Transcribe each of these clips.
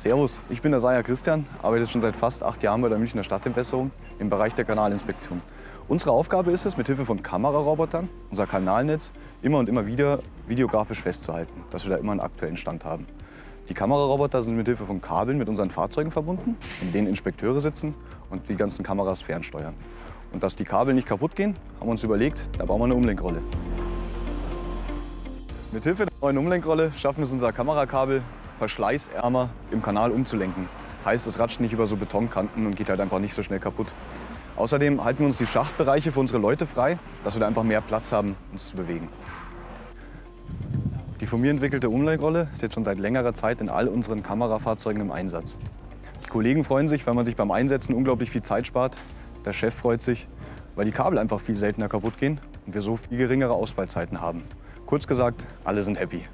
Servus, ich bin der Saja Christian, arbeite schon seit fast acht Jahren bei der Münchner Stadtentwässerung im Bereich der Kanalinspektion. Unsere Aufgabe ist es, mit Hilfe von Kamerarobotern unser Kanalnetz immer und immer wieder videografisch festzuhalten, dass wir da immer einen aktuellen Stand haben. Die Kameraroboter sind mit Hilfe von Kabeln mit unseren Fahrzeugen verbunden, in denen Inspekteure sitzen und die ganzen Kameras fernsteuern. Und dass die Kabel nicht kaputt gehen, haben wir uns überlegt, da bauen wir eine Umlenkrolle. Mit Hilfe der neuen Umlenkrolle schaffen es unser Kamerakabel verschleißärmer im Kanal umzulenken. Heißt, es ratscht nicht über so Betonkanten und geht halt einfach nicht so schnell kaputt. Außerdem halten wir uns die Schachtbereiche für unsere Leute frei, dass wir da einfach mehr Platz haben, uns zu bewegen. Die von mir entwickelte Umlenkrolle ist jetzt schon seit längerer Zeit in all unseren Kamerafahrzeugen im Einsatz. Die Kollegen freuen sich, weil man sich beim Einsetzen unglaublich viel Zeit spart. Der Chef freut sich, weil die Kabel einfach viel seltener kaputt gehen und wir so viel geringere Ausfallzeiten haben. Kurz gesagt, alle sind happy.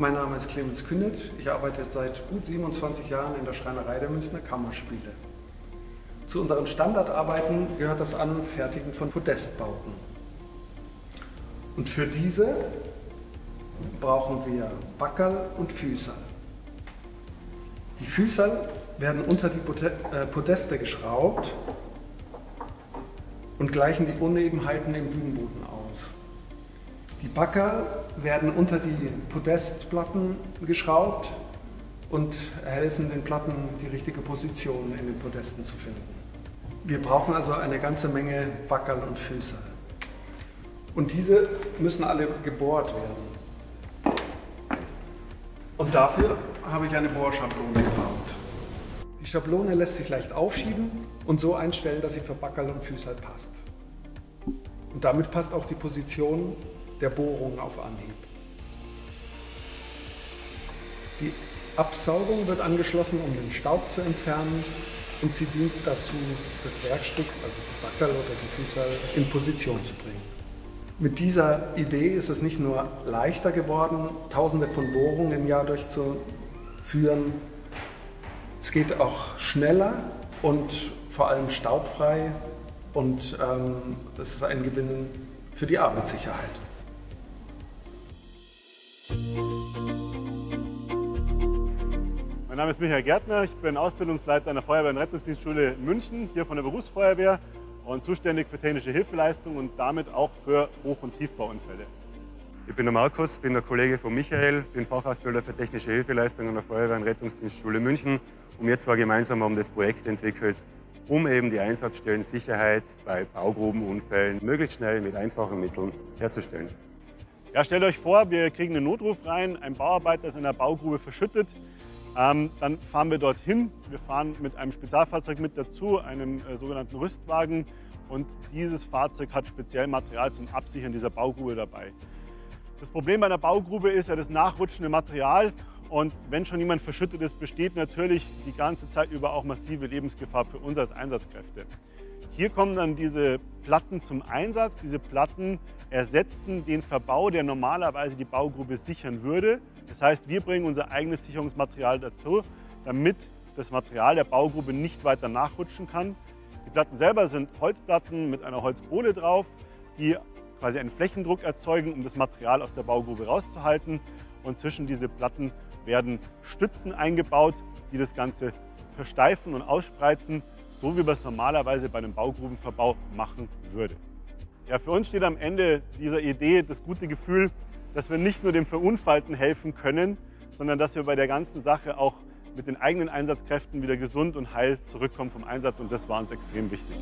Mein Name ist Clemens Kündet. Ich arbeite seit gut 27 Jahren in der Schreinerei der Münchner Kammerspiele. Zu unseren Standardarbeiten gehört das Anfertigen von Podestbauten. Und für diese brauchen wir Backerl und Füßerl. Die Füßerl werden unter die äh, Podeste geschraubt und gleichen die Unebenheiten im Bühnenboden aus. Die Backer werden unter die Podestplatten geschraubt und helfen den Platten die richtige Position in den Podesten zu finden. Wir brauchen also eine ganze Menge Backerl und Füße. Und diese müssen alle gebohrt werden. Und dafür habe ich eine Bohrschablone gebaut. Die Schablone lässt sich leicht aufschieben und so einstellen, dass sie für Backerl und Füße passt. Und damit passt auch die Position der Bohrung auf Anhieb. Die Absaugung wird angeschlossen, um den Staub zu entfernen und sie dient dazu, das Werkstück, also die Backerl oder die Füße, in Position zu bringen. Mit dieser Idee ist es nicht nur leichter geworden, tausende von Bohrungen im Jahr durchzuführen, es geht auch schneller und vor allem staubfrei und ähm, es ist ein Gewinn für die Arbeitssicherheit. Mein Name ist Michael Gärtner, ich bin Ausbildungsleiter an der Feuerwehr- und Rettungsdienstschule München, hier von der Berufsfeuerwehr und zuständig für technische Hilfeleistung und damit auch für Hoch- und Tiefbauunfälle. Ich bin der Markus, bin der Kollege von Michael, bin Fachausbilder für technische Hilfeleistung an der Feuerwehr- und Rettungsdienstschule München und wir zwei gemeinsam haben das Projekt entwickelt, um eben die Einsatzstellensicherheit bei Baugrubenunfällen möglichst schnell mit einfachen Mitteln herzustellen. Ja, stellt euch vor, wir kriegen einen Notruf rein, ein Bauarbeiter ist in der Baugrube verschüttet. Ähm, dann fahren wir dorthin. Wir fahren mit einem Spezialfahrzeug mit dazu, einem äh, sogenannten Rüstwagen. Und dieses Fahrzeug hat speziell Material zum Absichern dieser Baugrube dabei. Das Problem bei einer Baugrube ist ja das nachrutschende Material. Und wenn schon jemand verschüttet ist, besteht natürlich die ganze Zeit über auch massive Lebensgefahr für uns als Einsatzkräfte. Hier kommen dann diese Platten zum Einsatz. Diese Platten ersetzen den Verbau, der normalerweise die Baugrube sichern würde. Das heißt, wir bringen unser eigenes Sicherungsmaterial dazu, damit das Material der Baugrube nicht weiter nachrutschen kann. Die Platten selber sind Holzplatten mit einer Holzbohle drauf, die quasi einen Flächendruck erzeugen, um das Material aus der Baugrube rauszuhalten. Und zwischen diese Platten werden Stützen eingebaut, die das Ganze versteifen und ausspreizen, so wie man es normalerweise bei einem Baugrubenverbau machen würde. Ja, für uns steht am Ende dieser Idee das gute Gefühl, dass wir nicht nur dem Verunfallten helfen können, sondern dass wir bei der ganzen Sache auch mit den eigenen Einsatzkräften wieder gesund und heil zurückkommen vom Einsatz und das war uns extrem wichtig.